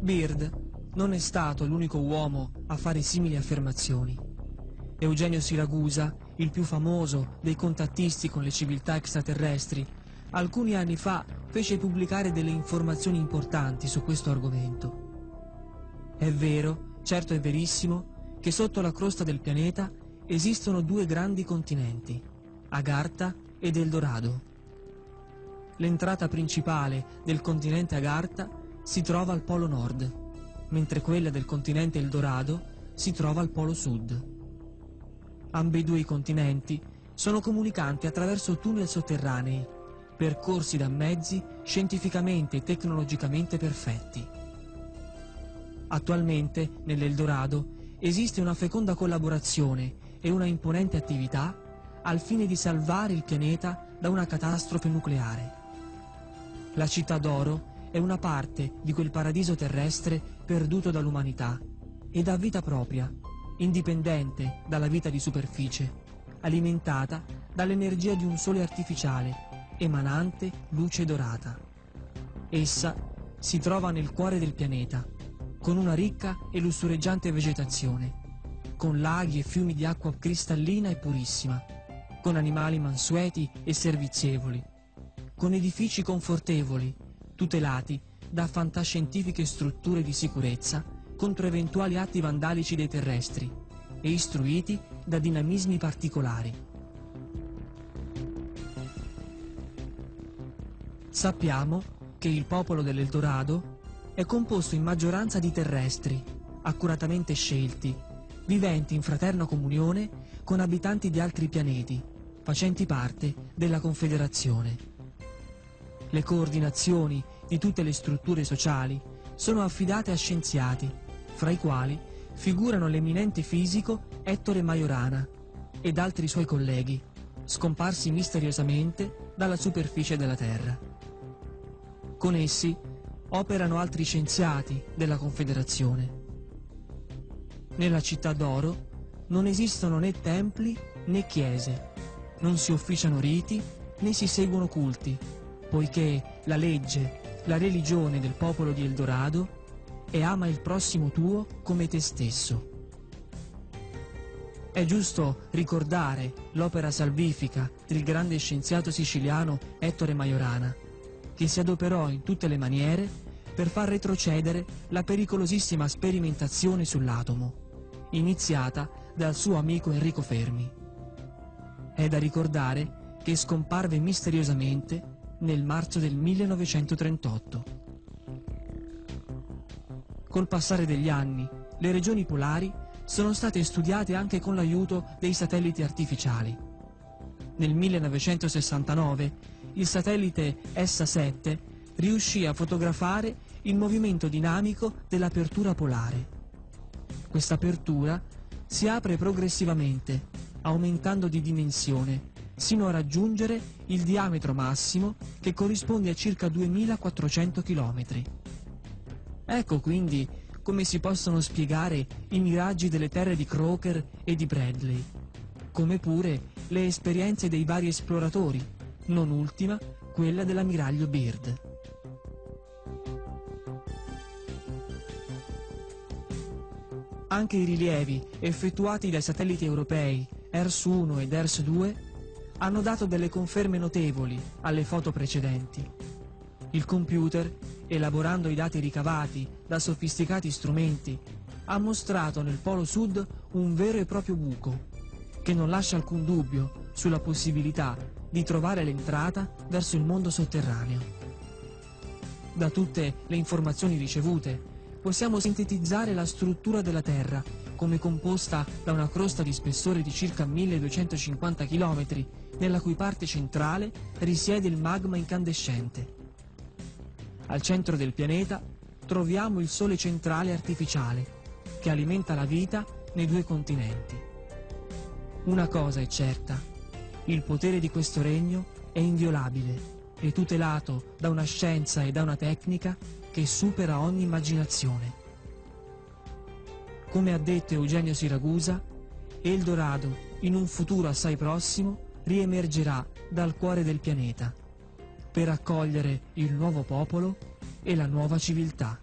Beard non è stato l'unico uomo a fare simili affermazioni. Eugenio Siragusa, il più famoso dei contattisti con le civiltà extraterrestri, alcuni anni fa fece pubblicare delle informazioni importanti su questo argomento. È vero, certo è verissimo, che sotto la crosta del pianeta esistono due grandi continenti, Agartha ed Eldorado. L'entrata principale del continente Agartha si trova al polo nord, mentre quella del continente Eldorado si trova al polo sud. Ambedue i continenti sono comunicanti attraverso tunnel sotterranei, percorsi da mezzi scientificamente e tecnologicamente perfetti. Attualmente, nell'Eldorado, esiste una feconda collaborazione e una imponente attività al fine di salvare il pianeta da una catastrofe nucleare. La città d'oro è una parte di quel paradiso terrestre perduto dall'umanità ed ha vita propria, indipendente dalla vita di superficie, alimentata dall'energia di un sole artificiale, emanante luce dorata. Essa si trova nel cuore del pianeta, con una ricca e lussureggiante vegetazione, con laghi e fiumi di acqua cristallina e purissima, con animali mansueti e servizievoli, con edifici confortevoli, tutelati da fantascientifiche strutture di sicurezza contro eventuali atti vandalici dei terrestri e istruiti da dinamismi particolari. Sappiamo che il popolo dell'Eldorado è composto in maggioranza di terrestri, accuratamente scelti, viventi in fraterna comunione con abitanti di altri pianeti, facenti parte della Confederazione. Le coordinazioni di tutte le strutture sociali sono affidate a scienziati, fra i quali figurano l'eminente fisico Ettore Majorana ed altri suoi colleghi, scomparsi misteriosamente dalla superficie della Terra. Con essi operano altri scienziati della Confederazione. Nella città d'oro non esistono né templi né chiese, non si ufficiano riti né si seguono culti, poiché la legge, la religione del popolo di Eldorado è ama il prossimo tuo come te stesso. È giusto ricordare l'opera salvifica del grande scienziato siciliano Ettore Majorana, che si adoperò in tutte le maniere per far retrocedere la pericolosissima sperimentazione sull'atomo, iniziata dal suo amico Enrico Fermi. È da ricordare che scomparve misteriosamente nel marzo del 1938. Col passare degli anni, le regioni polari sono state studiate anche con l'aiuto dei satelliti artificiali. Nel 1969 il satellite ESSA-7 riuscì a fotografare il movimento dinamico dell'apertura polare. Questa apertura si apre progressivamente, aumentando di dimensione, sino a raggiungere il diametro massimo che corrisponde a circa 2400 km. Ecco quindi come si possono spiegare i miraggi delle terre di Croker e di Bradley, come pure le esperienze dei vari esploratori, non ultima quella dell'ammiraglio Beard. Anche i rilievi effettuati dai satelliti europei ERS-1 ed ERS-2 hanno dato delle conferme notevoli alle foto precedenti. Il computer, elaborando i dati ricavati da sofisticati strumenti, ha mostrato nel polo sud un vero e proprio buco, che non lascia alcun dubbio sulla possibilità di trovare l'entrata verso il mondo sotterraneo. Da tutte le informazioni ricevute, possiamo sintetizzare la struttura della Terra come composta da una crosta di spessore di circa 1250 km, nella cui parte centrale risiede il magma incandescente. Al centro del pianeta troviamo il Sole centrale artificiale, che alimenta la vita nei due continenti. Una cosa è certa, il potere di questo regno è inviolabile e tutelato da una scienza e da una tecnica che supera ogni immaginazione. Come ha detto Eugenio Siragusa, Eldorado, in un futuro assai prossimo, riemergerà dal cuore del pianeta per accogliere il nuovo popolo e la nuova civiltà.